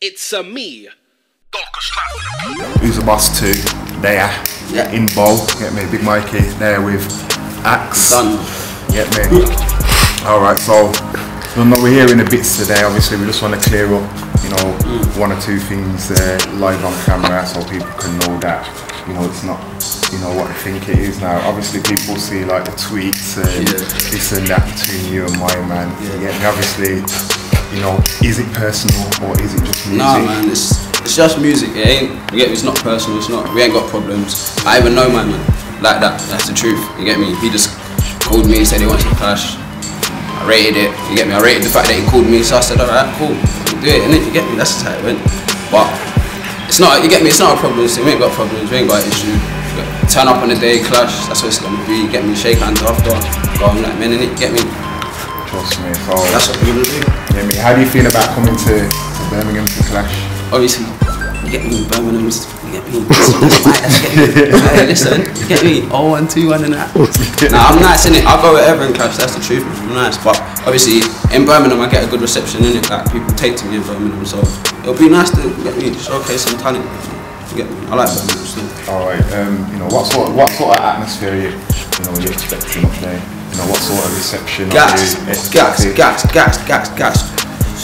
It's a me. Who's a boss too? There. Yeah. In bowl. Get me. Big Mikey there with AKS. Done. Get me. Alright, so well, no, we're hearing the bits today. Obviously, we just want to clear up, you know, one or two things uh, live on camera so people can know that, you know, it's not, you know, what I think it is now. Obviously, people see like the tweets and Yeah. this and that between you and my man. Yeah. Yeah. Obviously, you know, is it personal or is it just music? Nah, man, it's it's just music. It ain't. You get me? It's not personal. It's not. We ain't got problems. I even know my man like that. That's the truth. You get me? He just called me and said he wants to clash. I rated it. You get me? I rated the fact that he called me, so I said, alright, cool, we'll do it. And if you get me? That's just how it went. But it's not. You get me? It's not a problem. So we ain't got problems. We ain't got issue. Turn up on the day, clash. That's what it's gonna be. You get me? Shake hands after. Go on in it. Get me? Trust me. So, That's what we're do. get me. How do you feel about coming to, to Birmingham to clash? obviously, you get me, Birmingham's, you get me, get me. Hey, listen, you get me, oh, one, two, one, and that. Nah, I'm nice, innit? I'll go wherever in clash, that's the truth, man. I'm nice. But obviously, in Birmingham, I get a good reception, innit? Like, people take to me in Birmingham, so it'll be nice to, get me, showcase some talent. You get me? I like Birmingham, so. All right. Um, you know, what sort, what sort of atmosphere are you, you know, you expecting up there? You know, what sort of reception Gas, are you gas, expecting? gas, gas, gas, gas.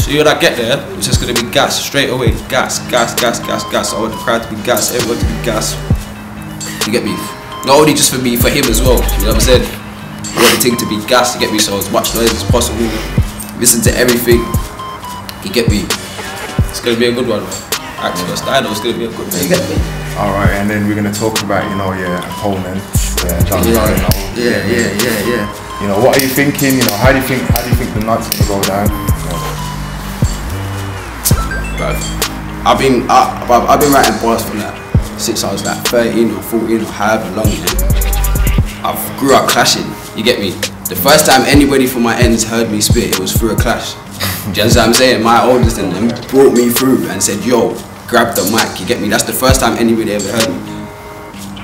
See when I get there, it's just gonna be gas straight away. Gas, gas, gas, gas, gas. I want the crowd to be gas, everyone to be gas. You get me? Not only just for me, for him as well. You know what I'm saying? I want the thing to be gas, you get me? So as much noise as possible. Listen to everything. You get me? It's gonna be a good one. Actually, I know it's gonna be a good one. You get me? All right, and then we're gonna talk about, you know, your opponent. Don Yeah, yeah, yeah, yeah, yeah. You know, what are you thinking? You know, how do you think? How do you think the night's gonna go down? I've been I, I've been writing bars for like since I was like 13 or 14 or however long. I've grew up clashing. You get me? The first time anybody from my ends heard me spit, it was through a clash. Do you understand what I'm saying? My oldest and them brought me through and said, "Yo, grab the mic." You get me? That's the first time anybody ever heard me.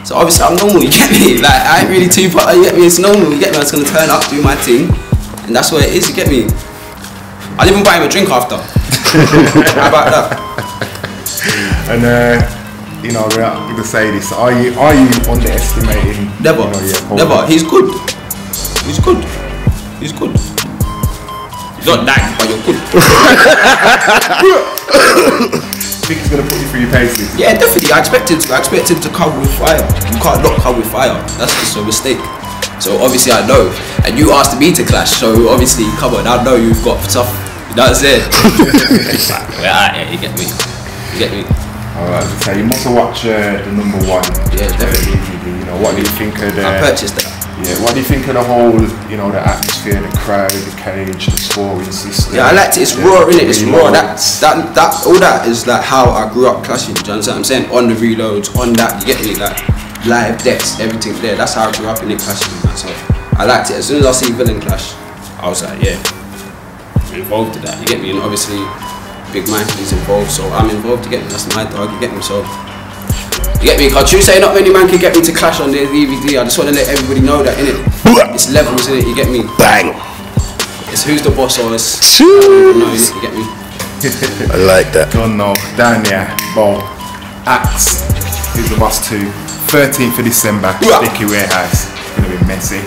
So obviously I'm normal. You get me? Like I ain't really too. You get me? It's normal. You get me? I'm just gonna turn up, do my thing, and that's what it is. You get me? I'll even buy him a drink after. How about that? and uh, you know, we're gonna say this. Are you are you underestimating? Never, You know, never. He's good. He's good. He's good. He's not that, but you're good. think he's gonna put you through your paces? Yeah, definitely. I expected to. I expected to come with fire. You can't not come with fire. That's just a mistake. So obviously I know, and you asked me to clash. So obviously, come on, I know you've got tough. That's it. what I'm saying? yeah, yeah, you get me. You get me. Alright, so you must have watched uh, the number one. Yeah, uh, definitely. DVD, You know, what do you think of the? I purchased that. Yeah, what do you think of the whole, you know, the atmosphere, the crowd, the cage, the scoring system? Yeah, I liked it. It's the raw, innit? It's raw. That, reloads? that, that, all that is like how I grew up clashing. Do you understand what I'm saying? On the reloads, on that, you get me? Like live deaths, everything there. That's how I grew up in it clashing. So I liked it. As soon as I see villain clash, I was like, yeah, I'm involved in that. You get me? And obviously, Big Mike is involved, so I'm involved. You get me? That's my dog. You get me? So. You get me? Cause you say not many man can get me to clash on their DVD. I just want to let everybody know that, innit? It's levels, innit? You get me? Bang. It's who's the boss or it's. I don't know, innit? You get me? I like that. Don't know. Down there, Bo, AKS, who's the boss too. 13th of December, Yeah. Sticky Warehouse. It's gonna be messy.